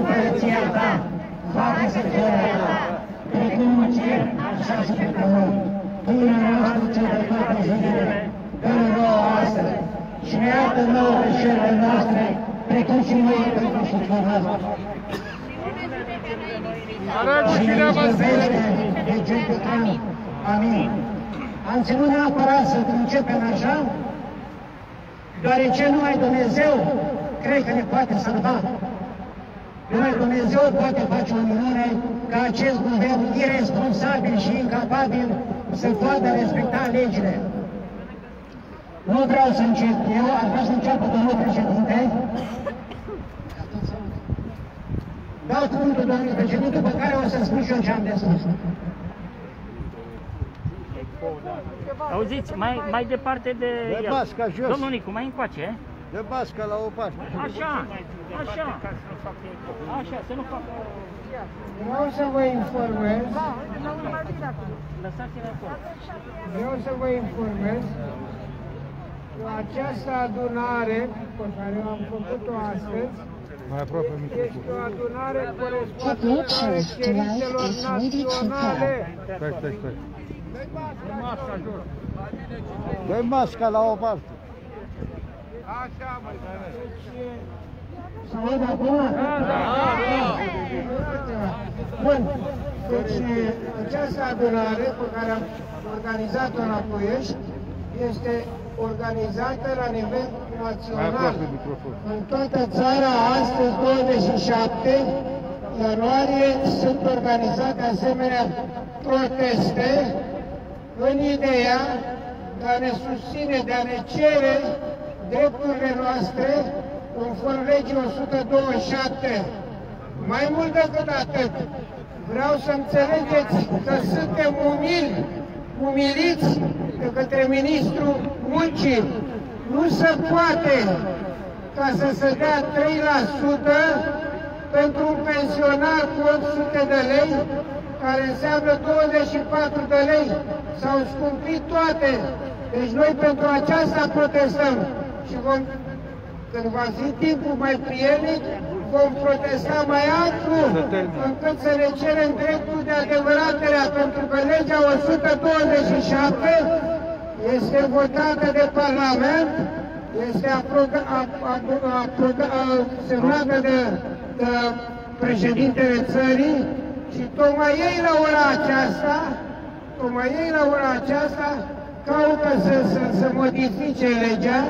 împărăția ta, facă-se voia ta, precum în cer, așa și pe pământ. Pâinea noastră cea de toate zilele, dă-ne nouă astăzi și ne iartă nouă greșelile noastre, precum și noi iertăm greșelilor noastre. Arăți cine Vasile! de judecan. Amin. Am ținut neapărat să începem așa, deoarece numai Dumnezeu cred că ne poate salva. Numai Dumnezeu poate face o minune ca acest guvern irresponsabil și incapabil să poată respecta legile. Nu vreau să încep eu, aș vrea să înceapă domnul președinte. Dau cuvântul domnului președinte, după care o să spun și eu ce am de spus. Auziți, mai, mai departe de, De el. basca jos. Domnul Nicu, mai încoace, eh? De basca la o parte. Așa, așa, așa, să nu facă... Vreau să vă informez, Lăsați-l acolo. vreau să vă informez că această adunare pe care am făcut-o astăzi Mai aproape este o adunare corespunzătoare Bluetooth cerințelor device is ready to naționale. Stai, stai, stai. Dă masca la o parte. Să aud acum? Bun, deci această adunare pe care am organizat-o la Ploiești este organizată la nivel Mai național. aproape microfon. În toată țara, astăzi 27 ianuarie, sunt organizate asemenea proteste în ideea de a ne susține, de a ne cere drepturile noastre conform legii 127. Mai mult decât atât, vreau să înțelegeți că suntem umili, umiliți de către Ministrul Muncii. Nu se poate ca să se dea 3% pentru un pensionar cu 800 de lei, care înseamnă 24 de lei. S-au scumpit toate. Deci noi pentru aceasta protestăm și vom, când va fi timpul mai prielnic, vom protesta mai amplu, încât să ne cerem dreptul de adevăraterea, pentru că legea 127 este votată de Parlament, este aproga, aproga, aproga, semnată de, de președintele țării și tocmai ei la ora aceasta, tocmai ei la ora aceasta caută să, să, să modifice legea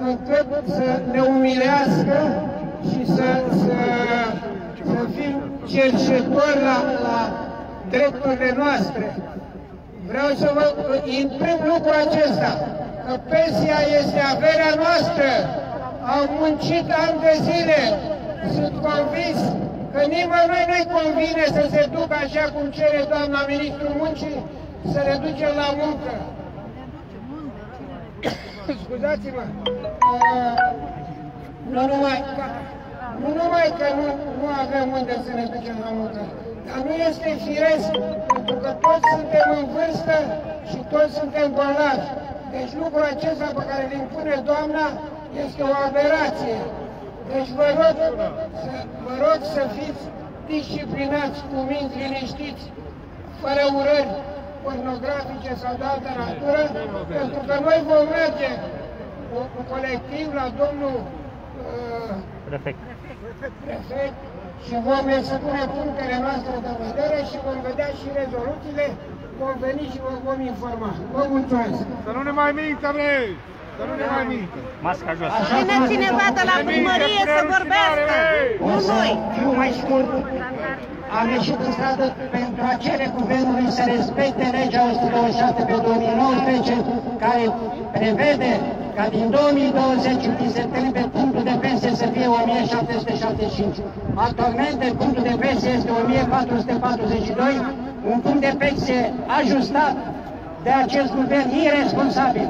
încât să ne umilească și să, să, să fim cerșetori la, la drepturile noastre. Vreau să vă imprim lucrul acesta, că pensia este averea noastră. Am muncit ani de zile. Sunt convins că nimănui nu-i convine să se ducă așa cum cere doamna ministrul muncii, să le ducem la muncă. Scuzați-mă. Uh, Nu numai, că, nu numai că nu, nu avem unde să ne ducem la muncă, dar nu este firesc, pentru că toți suntem în vârstă și toți suntem bolnavi. Deci lucrul acesta pe care îl impune doamna este o aberație. Deci vă rog, să, vă rog să fiți disciplinați, cu minți liniștiți, fără urări pornografice sau de altă natură, pentru că noi vom merge cu, cu colectiv la domnul uh, Prefect. prefect și vom expune punctele noastre de vedere și vom vedea și rezoluțiile, vom veni și vă vom informa. Vă mulțumesc! Să nu ne mai mintă, bre! Să nu ne mai mintă. Masca jos. Vine cineva de la primărie să vorbească. O Nu să noi. fiu mai scurt. Am ieșit în stradă pentru a cere guvernului să respecte legea 127 pe 2019, care prevede ca din 2020, din septembrie, punctul de pensie să fie 1775. Actualmente, punctul de pensie este 1442, un punct de pensie ajustat de acest guvern irresponsabil.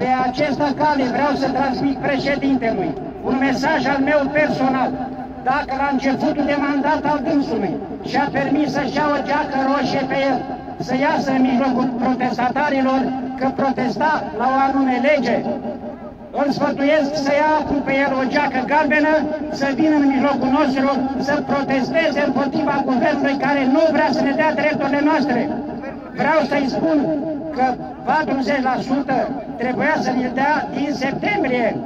Pe această cale vreau să transmit președintelui un mesaj al meu personal. Dacă la începutul de mandat al dânsului și-a permis să-și ia o geacă roșie pe el, să iasă în mijlocul protestatarilor că protesta la o anume lege, îl sfătuiesc să ia acum pe el o geacă galbenă, să vină în mijlocul nostru, să protesteze împotriva guvernului care nu vrea să ne dea drepturile noastre. Vreau să-i spun că 40% trebuia să ne dea din septembrie.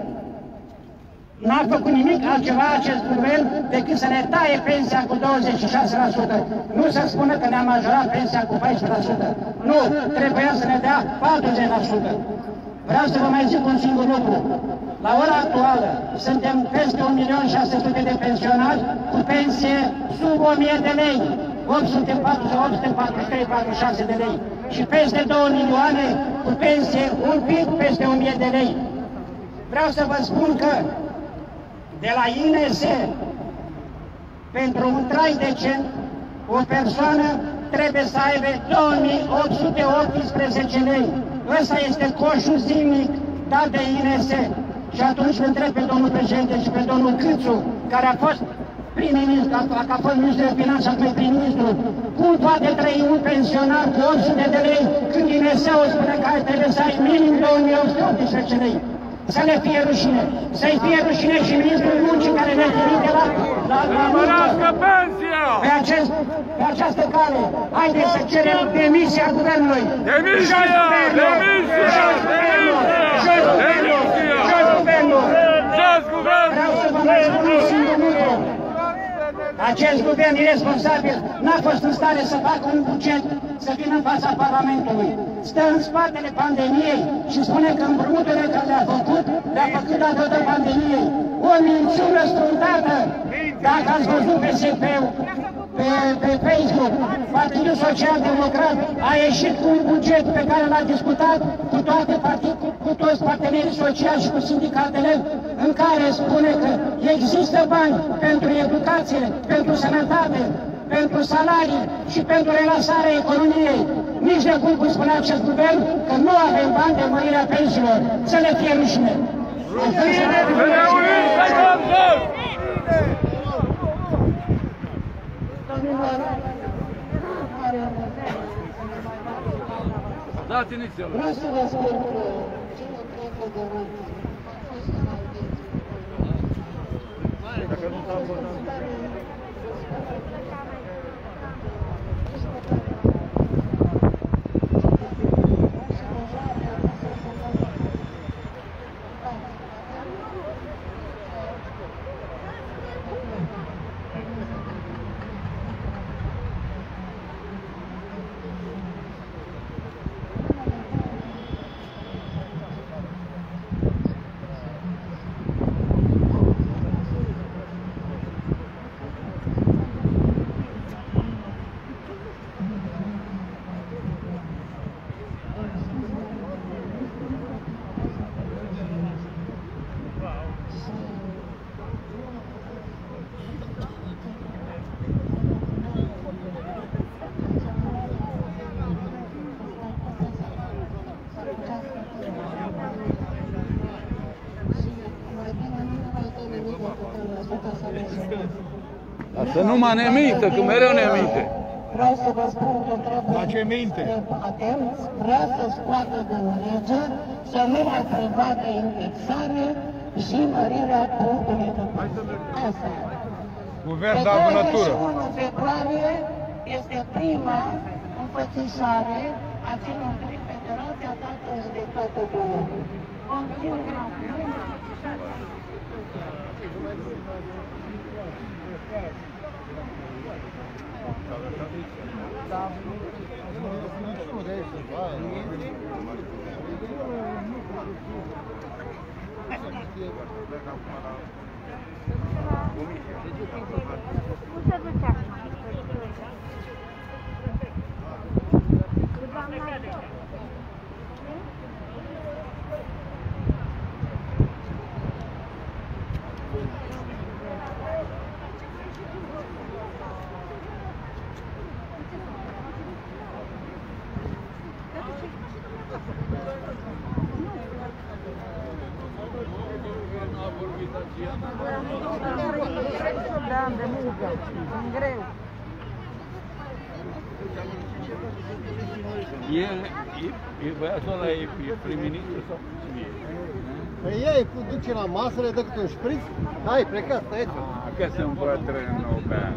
N-a făcut nimic altceva acest guvern decât să ne taie pensia cu 26%. Nu să spună că ne-a majorat pensia cu 14%. Nu, trebuia să ne dea 40%. Vreau să vă mai zic un singur lucru. La ora actuală suntem peste 1.600.000 de pensionari cu pensie sub 1.000 de lei. 843-46 de lei și peste 2 milioane cu pensie un pic peste 1000 de lei. Vreau să vă spun că de la INS pentru un trai decent o persoană trebuie să aibă 2818 lei. Ăsta este coșul zilnic dat de INS. Și atunci îl întreb pe domnul președinte și pe domnul Câțu, care a fost prim-ministru, dacă a fost ministru de finanțe, acum e prim-ministru, cum poate trăi un pensionar cu 800 de lei când INS-ul spune că trebuie să ai minim 2818 lei? Să le fie rușine, să-i fie rușine și ministrul muncii care ne trimite la, la, la Mărească pensia! pe, acest, pe această cale. Haideți să cerem demisia guvernului. Demisia! Jos guvernul! Demisia! Jos guvernul! Jos guvernul! Demisia! Jos guvernul! Jos guvernul! Vreau să vă mai spun un singur lucru. Acest guvern irresponsabil n-a fost în stare să facă un buget să vină în fața Parlamentului. Stă în spatele pandemiei și spune că împrumuturile care le-a făcut, le-a făcut datorită pandemiei. O minciună strundată. Dacă ați văzut pe SF-ul, pe, pe Facebook, Partidul Social Democrat a ieșit cu un buget pe care l-a discutat cu toate partid, cu, cu toți partenerii sociali și cu sindicatele, în care spune că există bani pentru educație, pentru sănătate, pentru salarii și pentru relansarea economiei. Nici de cum, cum spunea acest guvern, că nu avem bani de mărirea pensiilor. Să le fie rușine. Să ne unim să dăm jos! Dați inițial. Vreau să vă spun că cele trei federații au fost înainte. Dar să nu mă ne mintă, că mereu ne minte. Vreau să vă spun că trebuie La ce minte? să fim atenți, vrea să scoată din lege să nu mai prevadă indexare și mărirea punctului de pensie. Asta e. Guvern Pe da vânătură. 21 februarie este prima înfățișare a celor trei federații a dată în judecată de Obrigado. Lume. Continuă. E, e, e băiatul ăla e, e prim-ministru sau cine e? Păi ei cu duce la masă, le dă câte un șpriț, hai, plecați, stai aici. Ah, că sunt bătrân, nu bea.